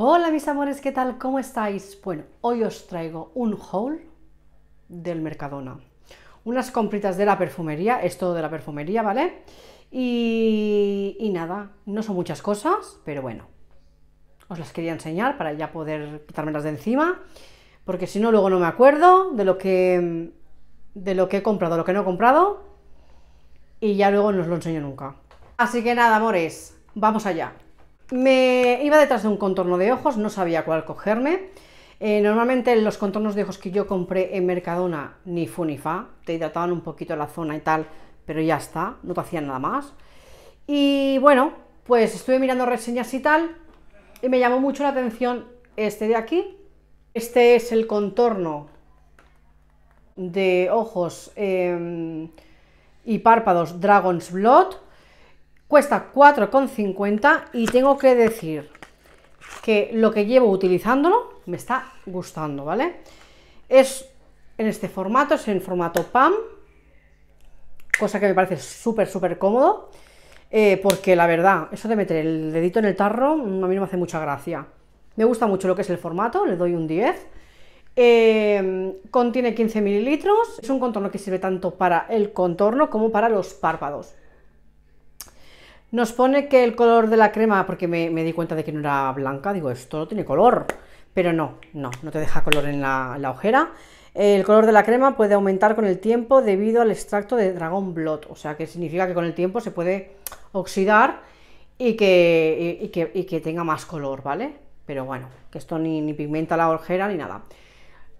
Hola mis amores, ¿qué tal? ¿Cómo estáis? Bueno, hoy os traigo un haul del Mercadona. Unas compritas de la perfumería, es todo de la perfumería, ¿vale? Y, y nada, no son muchas cosas, pero bueno, os las quería enseñar para ya poder quitármelas de encima, porque si no luego no me acuerdo de lo que, de lo que he comprado, lo que no he comprado, y ya luego no os lo enseño nunca. Así que nada, amores, vamos allá. Me iba detrás de un contorno de ojos, no sabía cuál cogerme. Eh, normalmente los contornos de ojos que yo compré en Mercadona ni fu ni fa, te hidrataban un poquito la zona y tal, pero ya está, no te hacían nada más. Y bueno, pues estuve mirando reseñas y tal, y me llamó mucho la atención este de aquí. Este es el contorno de ojos eh, y párpados Dragon's Blood Cuesta 4,50 y tengo que decir que lo que llevo utilizándolo me está gustando, ¿vale? Es en este formato, es en formato PAM, cosa que me parece súper, súper cómodo, eh, porque la verdad, eso de meter el dedito en el tarro, a mí no me hace mucha gracia. Me gusta mucho lo que es el formato, le doy un 10. Eh, contiene 15 mililitros, es un contorno que sirve tanto para el contorno como para los párpados. Nos pone que el color de la crema, porque me, di cuenta de que no era blanca, digo, esto no tiene color, pero no, no, no te deja color en la, ojera. El color de la crema puede aumentar con el tiempo debido al extracto de Dragon Blood, o sea que significa que con el tiempo se puede oxidar y que, que, tenga más color, ¿vale? Pero bueno, que esto ni, ni pigmenta la ojera ni nada.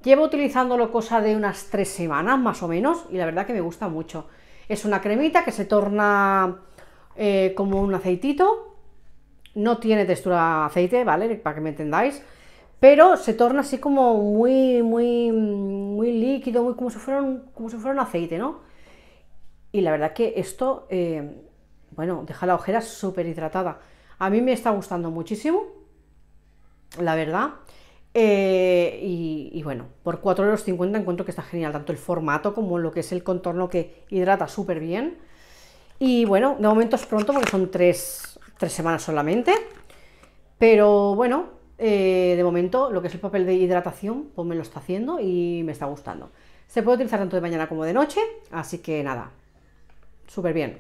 Llevo utilizándolo cosa de unas tres semanas más o menos y la verdad que me gusta mucho. Es una cremita que se torna eh, como un aceitito, no tiene textura aceite, ¿vale? Para que me entendáis, pero se torna así como muy, muy, muy líquido, muy como si fuera un, como si aceite, ¿no? Y la verdad que esto, eh, bueno, deja la ojera súper hidratada. A mí me está gustando muchísimo, la verdad. Eh, y, y, bueno, por 4,50 euros encuentro que está genial, tanto el formato como lo que es el contorno que hidrata súper bien. Y bueno, de momento es pronto porque son tres, semanas solamente. Pero bueno, eh, de momento lo que es el papel de hidratación, pues me lo está haciendo y me está gustando. Se puede utilizar tanto de mañana como de noche, así que nada, súper bien.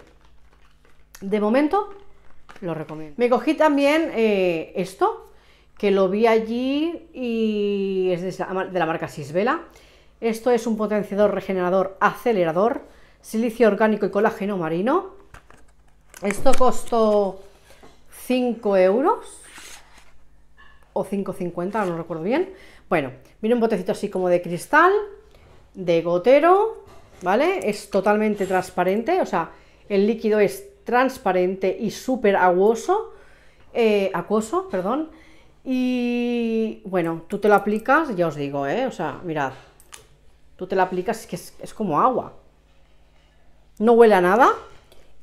De momento, lo recomiendo. Me cogí también eh, esto, que lo vi allí y es de la marca Sisvela. Esto es un potenciador regenerador acelerador silicio orgánico y colágeno marino. Esto costó 5 euros o 5,50, no recuerdo bien. Bueno, viene un botecito así como de cristal, de gotero, ¿vale? Es totalmente transparente, o sea, el líquido es transparente y súper aguoso, eh, acuoso, perdón. Y bueno, tú te lo aplicas, ya os digo, ¿eh? O sea, mirad, tú te lo aplicas, es que es como agua no huele a nada.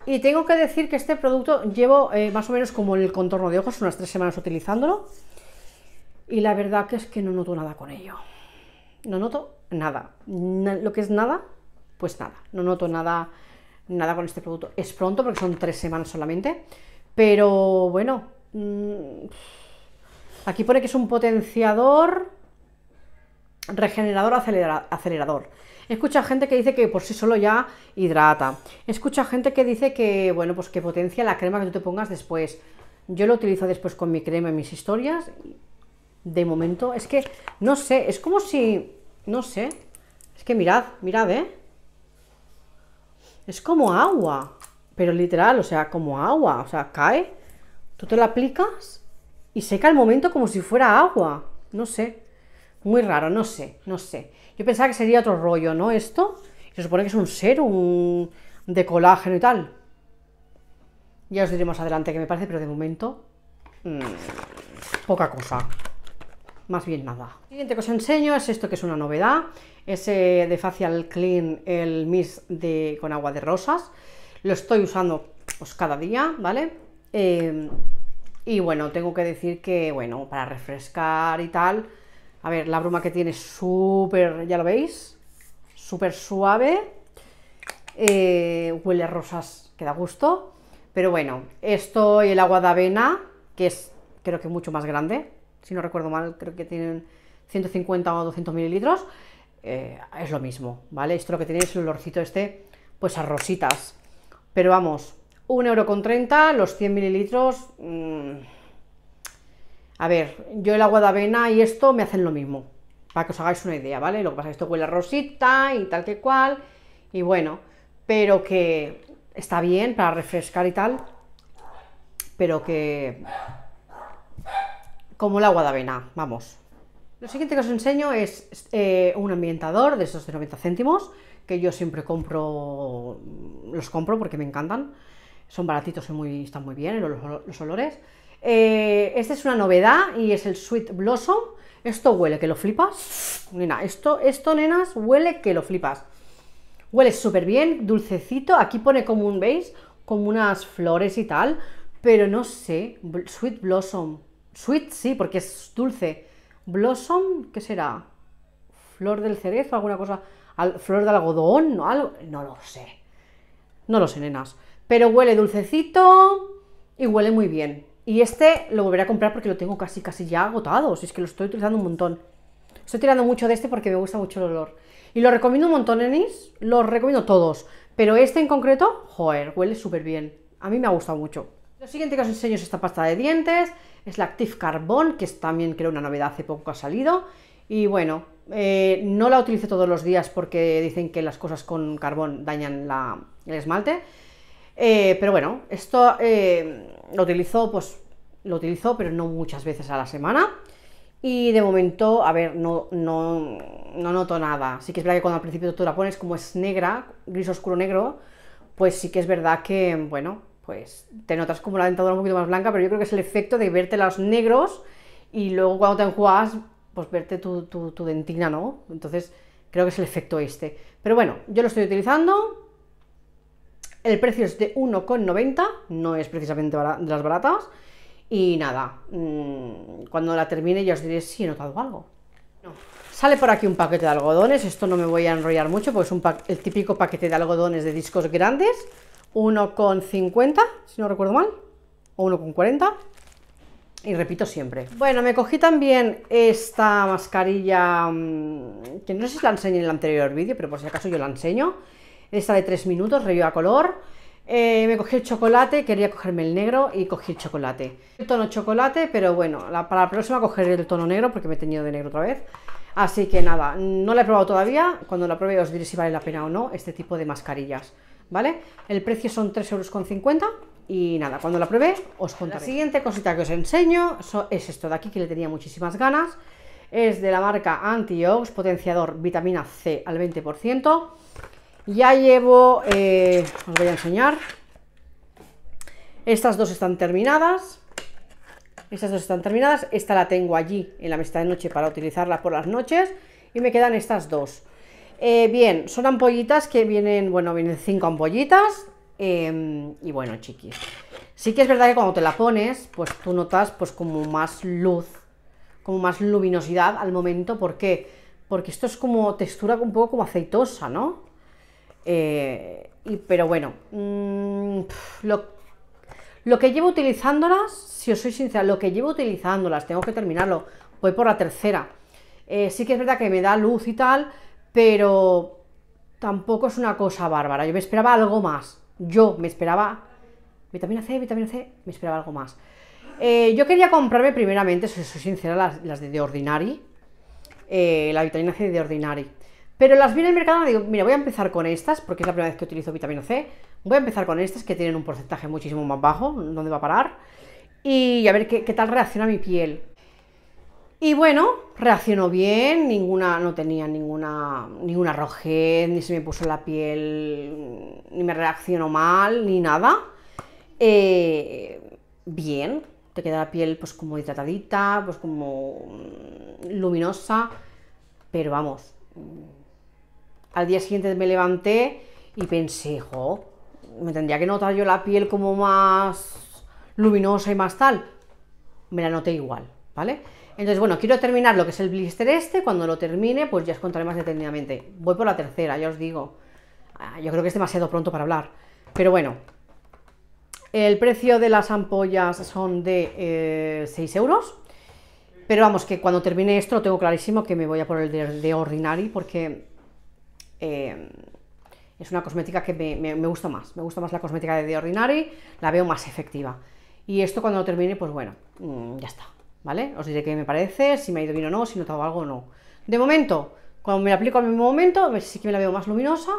Y tengo que decir que este producto llevo eh, más o menos como el contorno de ojos, unas tres semanas utilizándolo. Y la verdad que es que no noto nada con ello. No noto nada. lo que es nada, pues nada. No noto nada, nada con este producto. Es pronto porque son tres semanas solamente. Pero bueno, mm, aquí pone que es un potenciador regenerador acelerador. Escucha gente que dice que por sí solo ya hidrata. Escucha gente que dice que, bueno, pues que potencia la crema que tú te pongas después. Yo lo utilizo después con mi crema en mis historias. De momento, es que, no sé, es como si, no sé, es que mirad, mirad, ¿eh? Es como agua, pero literal, o sea, como agua, o sea, cae, tú te la aplicas y seca al momento como si fuera agua, no sé. Muy raro, no sé, no sé. Yo pensaba que sería otro rollo, ¿no? Esto. Se supone que es un serum de colágeno y tal. Ya os diré más adelante qué me parece, pero de momento... Mmm, poca cosa. Más bien nada. siguiente que os enseño es esto que es una novedad. Es de Facial Clean, el mist de, con agua de rosas. Lo estoy usando pues, cada día, ¿vale? Eh, y bueno, tengo que decir que, bueno, para refrescar y tal a ver, la bruma que tiene es súper, ya lo veis, súper suave. Eh, huele a rosas que da gusto. Pero bueno, esto y el agua de avena, que es creo que mucho más grande, si no recuerdo mal, creo que tienen 150 o 200 mililitros, eh, es lo mismo, ¿vale? Esto lo que tiene es el olorcito este, pues a rositas. Pero vamos, 1,30€, los 100 mililitros... Mmm, a ver, yo el agua de avena y esto me hacen lo mismo, para que os hagáis una idea, ¿vale? Lo que pasa es que esto huele a rosita y tal que cual, y bueno, pero que está bien para refrescar y tal, pero que... como el agua de avena, vamos. Lo siguiente que os enseño es eh, un ambientador de esos de 90 céntimos, que yo siempre compro, los compro porque me encantan, son baratitos y están muy bien los olores. Eh, esta es una novedad y es el Sweet Blossom. Esto huele que lo flipas. Nena, esto, esto, nenas, huele que lo flipas. Huele súper bien, dulcecito. Aquí pone como un, ¿veis? Como unas flores y tal. Pero no sé, Sweet Blossom. Sweet sí, porque es dulce. Blossom, ¿qué será? ¿Flor del cerezo? ¿Alguna cosa? ¿Flor de algodón? ¿No? ¿Algo? no lo sé. No lo sé, nenas. Pero huele dulcecito y huele muy bien. Y este lo volveré a comprar porque lo tengo casi, casi ya agotado. Si es que lo estoy utilizando un montón. Estoy tirando mucho de este porque me gusta mucho el olor. Y lo recomiendo un montón, Enis. Los recomiendo todos. Pero este en concreto, joder, huele súper bien. A mí me ha gustado mucho. Lo siguiente que os enseño es esta pasta de dientes. Es la Active Carbon, que es también creo una novedad hace poco que ha salido. Y bueno, eh, no la utilizo todos los días porque dicen que las cosas con carbón dañan el esmalte. Eh, pero bueno, esto eh, lo utilizo, pues lo utilizo, pero no muchas veces a la semana. Y de momento, a ver, no, no, no noto nada. Sí que es verdad que cuando al principio tú la pones como es negra, gris oscuro negro, pues sí que es verdad que, bueno, pues te notas como la dentadura un poquito más blanca, pero yo creo que es el efecto de verte los negros y luego cuando te enjuagas, pues verte tu, tu, tu dentina, ¿no? Entonces creo que es el efecto este. Pero bueno, yo lo estoy utilizando, el precio es de 1,90, no es precisamente de las baratas. Y nada, mm, cuando la termine ya os diré si he notado algo. Sale por aquí un paquete de algodones, esto no me voy a enrollar mucho porque es un el típico paquete de algodones de discos grandes, 1,50, si no recuerdo mal, o 1,40. Y repito siempre. Bueno, me cogí también esta mascarilla, mm, que no sé si la enseñé en el anterior vídeo, pero por si acaso yo la enseño esta de 3 minutos, review a color. Eh, me cogí el chocolate, quería cogerme el negro y cogí el chocolate. El tono chocolate, pero bueno, para la próxima cogeré el tono negro porque me he teñido de negro otra vez. Así que nada, no la he probado todavía. Cuando la pruebe os diré si vale la pena o no este tipo de mascarillas. ¿Vale? El precio son 3,50 euros y nada, cuando la pruebe os contaré. La siguiente cosita que os enseño es esto de aquí que le tenía muchísimas ganas. Es de la marca Antiox, potenciador vitamina C al 20%. Ya llevo, eh, os voy a enseñar. Estas dos están terminadas. Estas dos están terminadas. Esta la tengo allí en la mesa de noche para utilizarla por las noches. Y me quedan estas dos. Eh, bien, son ampollitas que vienen, bueno, vienen cinco ampollitas. Em, y bueno, chiquis. Sí que es verdad que cuando te la pones, pues tú notas pues como más luz, como más luminosidad al momento. ¿Por qué? Porque esto es como textura un poco como aceitosa, ¿no? Eh, pero bueno, mm, lo, que llevo utilizándolas, si os soy sincera, lo que llevo utilizándolas, tengo que terminarlo, voy por la tercera. Eh, sí que es verdad que me da luz y tal, pero tampoco es una cosa bárbara. Yo me esperaba algo más. Yo me esperaba vitamina C, vitamina C, me esperaba algo más. Eh, yo quería comprarme primeramente, si soy sincera, las, de The Ordinary, la vitamina C de Ordinary. Pero las vi en el mercado y digo, mira, voy a empezar con estas, porque es la primera vez que utilizo vitamina C. Voy a empezar con estas, que tienen un porcentaje muchísimo más bajo, ¿dónde va a parar? Y a ver qué, tal reacciona mi piel. Y bueno, reaccionó bien, ninguna, no tenía ninguna, ninguna rojez, ni se me puso la piel, ni me reaccionó mal, ni nada. Eh, bien, te queda la piel pues como hidratadita, pues como luminosa, pero vamos, al día siguiente me levanté y pensé, jo, me tendría que notar yo la piel como más luminosa y más tal. Me la noté igual, ¿vale? Entonces, bueno, quiero terminar lo que es el blister este. Cuando lo termine, pues ya os contaré más detenidamente. Voy por la tercera, ya os digo. Ah, yo creo que es demasiado pronto para hablar. Pero bueno, el precio de las ampollas son de 6 eh, euros. Pero vamos, que cuando termine esto lo tengo clarísimo que me voy a por el de, de Ordinary porque eh, es una cosmética que me, gusta más. Me gusta más la cosmética de The Ordinary, la veo más efectiva. Y esto cuando lo termine, pues bueno, mm, ya está. ¿Vale? Os diré qué me parece, si me ha ido bien o no, si he notado algo o no. De momento, cuando me la aplico al mismo momento, sí que me la veo más luminosa,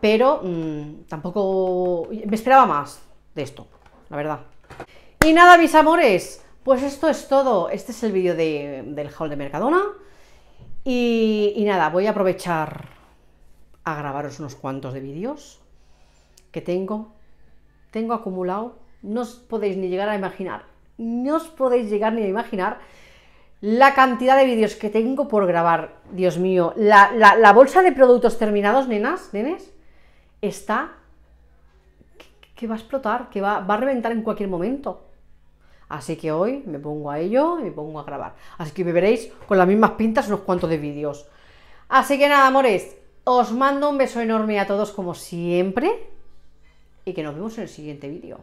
pero mm, tampoco me esperaba más de esto, la verdad. Y nada, mis amores, pues esto es todo. Este es el vídeo del haul de Mercadona. Y, nada, voy a aprovechar a grabaros unos cuantos de vídeos que tengo. Tengo acumulado, no os podéis ni llegar a imaginar, no os podéis llegar ni a imaginar la cantidad de vídeos que tengo por grabar. Dios mío, la, la bolsa de productos terminados, nenas, nenes, está que, va a explotar, que va, va a reventar en cualquier momento. Así que hoy me pongo a ello y me pongo a grabar. Así que me veréis con las mismas pintas unos cuantos de vídeos. Así que nada, amores, os mando un beso enorme a todos como siempre y que nos vemos en el siguiente vídeo.